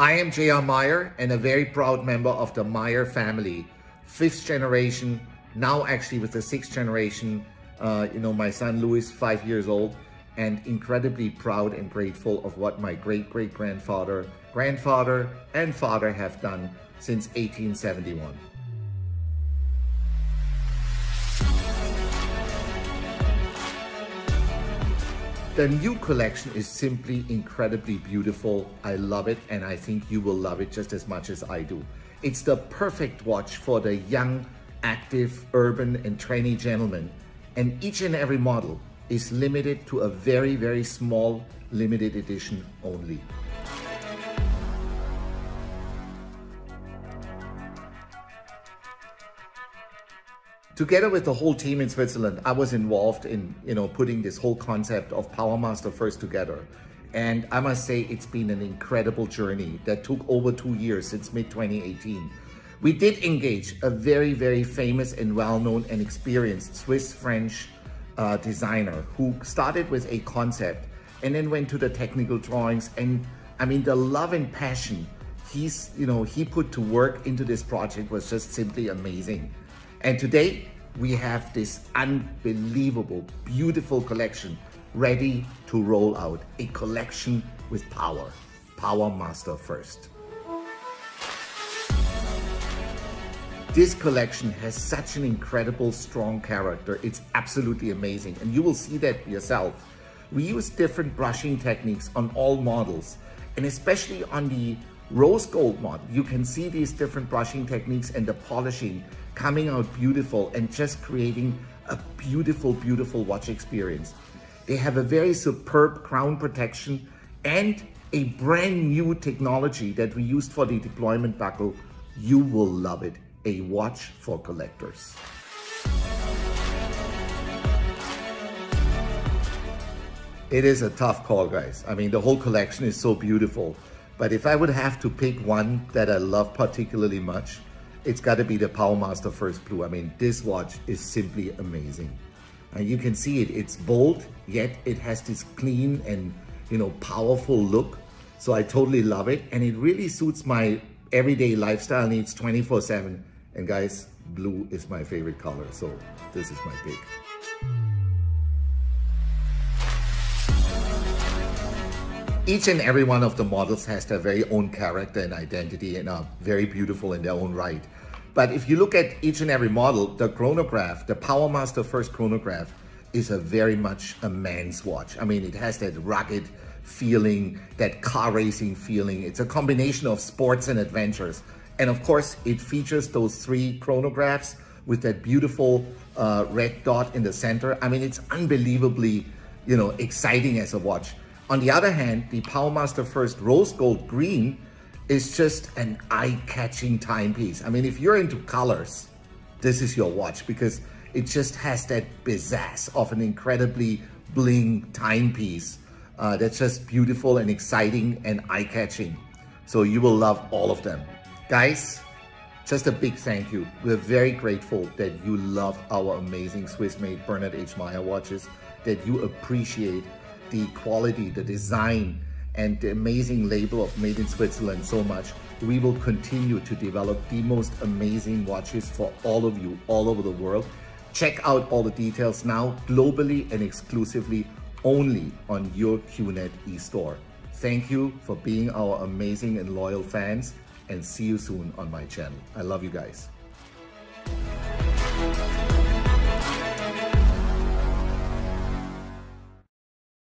I am J.R. Mayer and a very proud member of the Mayer family, fifth generation, now actually with the sixth generation, uh, you know, my son Louis, five years old, and incredibly proud and grateful of what my great-great-grandfather, grandfather, and father have done since 1871. The new collection is simply incredibly beautiful. I love it and I think you will love it just as much as I do. It's the perfect watch for the young, active, urban and trainee gentleman. And each and every model is limited to a very, very small limited edition only. Together with the whole team in Switzerland, I was involved in, you know, putting this whole concept of PowerMaster First together. And I must say, it's been an incredible journey that took over two years since mid 2018. We did engage a very, very famous and well-known and experienced Swiss-French uh, designer who started with a concept and then went to the technical drawings. And I mean, the love and passion he's, you know, he put to work into this project was just simply amazing. And today we have this unbelievable, beautiful collection ready to roll out. A collection with power. Power Master first. This collection has such an incredible, strong character. It's absolutely amazing. And you will see that yourself. We use different brushing techniques on all models. And especially on the rose gold model, you can see these different brushing techniques and the polishing coming out beautiful and just creating a beautiful, beautiful watch experience. They have a very superb crown protection and a brand new technology that we used for the deployment buckle. You will love it. A watch for collectors. It is a tough call, guys. I mean, the whole collection is so beautiful. But if I would have to pick one that I love particularly much, it's got to be the PowerMaster First Blue. I mean, this watch is simply amazing. And you can see it, it's bold, yet it has this clean and, you know, powerful look. So I totally love it. And it really suits my everyday lifestyle needs 24 seven. And guys, blue is my favorite color. So this is my pick. Each and every one of the models has their very own character and identity and are very beautiful in their own right. But if you look at each and every model, the chronograph, the PowerMaster First chronograph is a very much a man's watch. I mean, it has that rugged feeling, that car racing feeling. It's a combination of sports and adventures. And of course, it features those three chronographs with that beautiful uh, red dot in the center. I mean, it's unbelievably, you know, exciting as a watch. On the other hand, the PowerMaster First Rose Gold Green is just an eye-catching timepiece. I mean, if you're into colors, this is your watch because it just has that pizzazz of an incredibly bling timepiece uh, that's just beautiful and exciting and eye-catching. So you will love all of them. Guys, just a big thank you. We're very grateful that you love our amazing Swiss-made Bernhard H. Mayer watches, that you appreciate the quality, the design, and the amazing label of Made in Switzerland so much. We will continue to develop the most amazing watches for all of you all over the world. Check out all the details now globally and exclusively only on your QNet eStore. Thank you for being our amazing and loyal fans and see you soon on my channel. I love you guys.